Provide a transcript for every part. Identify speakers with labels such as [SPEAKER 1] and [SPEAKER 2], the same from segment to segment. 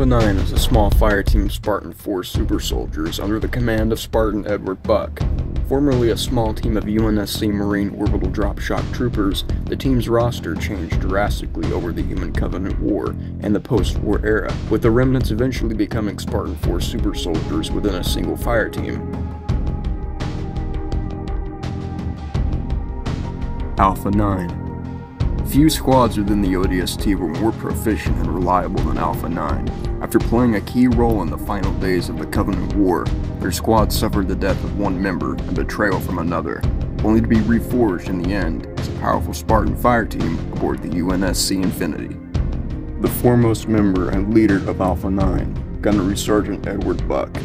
[SPEAKER 1] Alpha 9 is a small fireteam of Spartan 4 super soldiers under the command of Spartan Edward Buck. Formerly a small team of UNSC Marine orbital drop shock troopers, the team's roster changed drastically over the Human Covenant War and the post-war era, with the remnants eventually becoming Spartan 4 super soldiers within a single fireteam. Alpha 9 Few squads within the ODST were more proficient and reliable than Alpha 9. After playing a key role in the final days of the Covenant War, their squad suffered the death of one member and betrayal from another, only to be reforged in the end as a powerful Spartan fireteam aboard the UNSC Infinity. The foremost member and leader of Alpha 9, Gunnery Sergeant Edward Buck,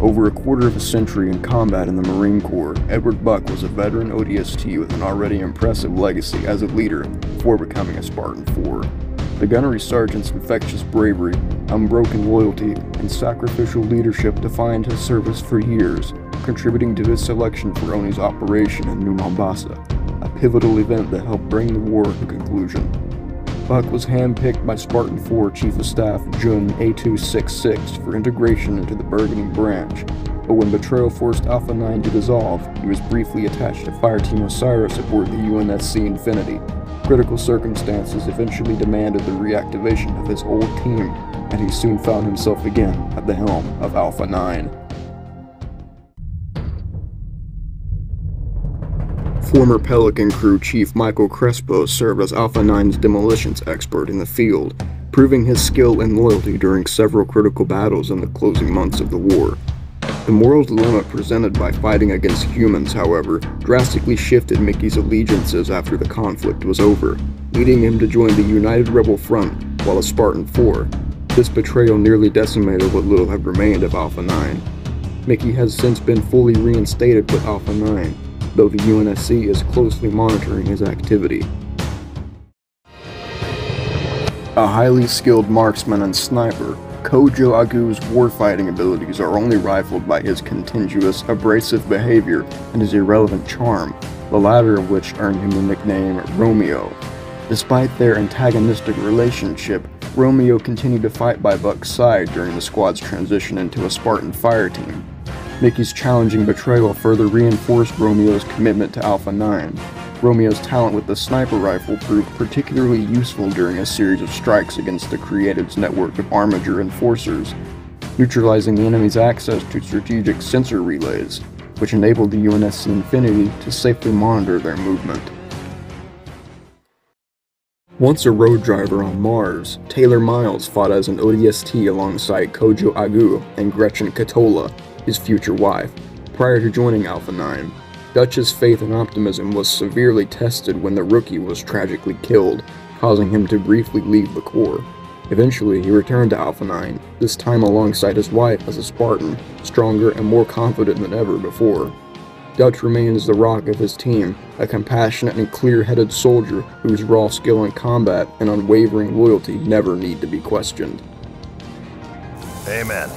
[SPEAKER 1] over a quarter of a century in combat in the Marine Corps, Edward Buck was a veteran ODST with an already impressive legacy as a leader before becoming a Spartan 4. The gunnery sergeant's infectious bravery, unbroken loyalty, and sacrificial leadership defined his service for years, contributing to his selection for ONI's operation in New Mombasa, a pivotal event that helped bring the war to conclusion. Buck was handpicked by Spartan 4 Chief of Staff Jun A266 for integration into the bargaining branch, but when betrayal forced Alpha 9 to dissolve, he was briefly attached to Fireteam Osiris aboard the UNSC Infinity. Critical circumstances eventually demanded the reactivation of his old team, and he soon found himself again at the helm of Alpha 9. Former Pelican crew chief Michael Crespo served as Alpha 9's demolitions expert in the field, proving his skill and loyalty during several critical battles in the closing months of the war. The moral dilemma presented by fighting against humans, however, drastically shifted Mickey's allegiances after the conflict was over, leading him to join the United Rebel Front while a Spartan 4. This betrayal nearly decimated what little had remained of Alpha 9. Mickey has since been fully reinstated with Alpha 9, though the UNSC is closely monitoring his activity. A highly skilled marksman and sniper, Kojo Agu's warfighting abilities are only rivaled by his contentious, abrasive behavior and his irrelevant charm, the latter of which earned him the nickname Romeo. Despite their antagonistic relationship, Romeo continued to fight by Buck's side during the squad's transition into a Spartan fire team. Mickey's challenging betrayal further reinforced Romeo's commitment to Alpha 9. Romeo's talent with the sniper rifle proved particularly useful during a series of strikes against the Created's network of Armiger enforcers, neutralizing the enemy's access to strategic sensor relays, which enabled the UNSC Infinity to safely monitor their movement. Once a road driver on Mars, Taylor Miles fought as an ODST alongside Kojo Agu and Gretchen Ketola his future wife, prior to joining Alpha 9. Dutch's faith and optimism was severely tested when the rookie was tragically killed, causing him to briefly leave the Corps. Eventually, he returned to Alpha 9, this time alongside his wife as a Spartan, stronger and more confident than ever before. Dutch remains the rock of his team, a compassionate and clear-headed soldier whose raw skill in combat and unwavering loyalty never need to be questioned.
[SPEAKER 2] Amen.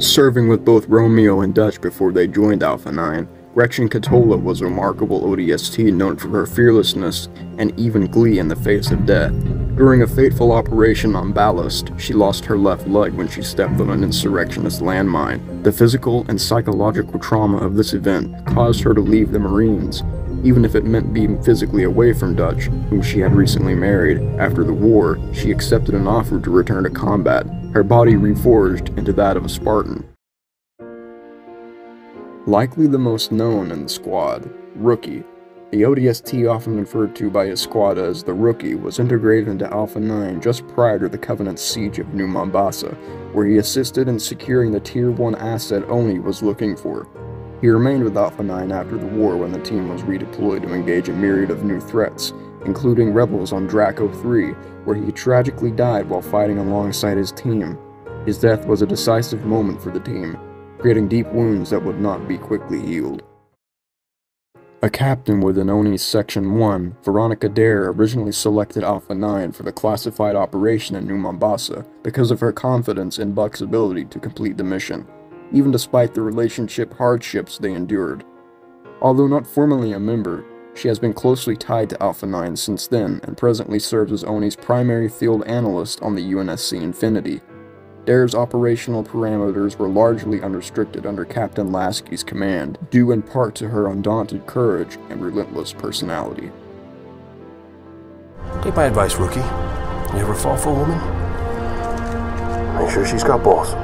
[SPEAKER 1] Serving with both Romeo and Dutch before they joined Alpha 9, Gretchen Ketola was a remarkable ODST known for her fearlessness and even glee in the face of death. During a fateful operation on Ballast, she lost her left leg when she stepped on an insurrectionist landmine. The physical and psychological trauma of this event caused her to leave the Marines, even if it meant being physically away from Dutch, whom she had recently married. After the war, she accepted an offer to return to combat, her body reforged into that of a Spartan. Likely the most known in the squad, Rookie. The ODST often referred to by his squad as the Rookie was integrated into Alpha 9 just prior to the Covenant's siege of New Mombasa, where he assisted in securing the Tier 1 asset ONI was looking for. He remained with Alpha 9 after the war when the team was redeployed to engage a myriad of new threats, including rebels on Draco 3, where he tragically died while fighting alongside his team. His death was a decisive moment for the team, creating deep wounds that would not be quickly healed. A captain with ONI's Section 1, Veronica Dare originally selected Alpha 9 for the classified operation in New Mombasa because of her confidence in Buck's ability to complete the mission, even despite the relationship hardships they endured. Although not formally a member, She has been closely tied to Alpha 9 since then and presently serves as ONI's primary field analyst on the UNSC Infinity. Dare's operational parameters were largely unrestricted under Captain Lasky's command, due in part to her undaunted courage and relentless personality.
[SPEAKER 2] Take my advice, rookie. You ever fall for a woman? Make sure she's got balls.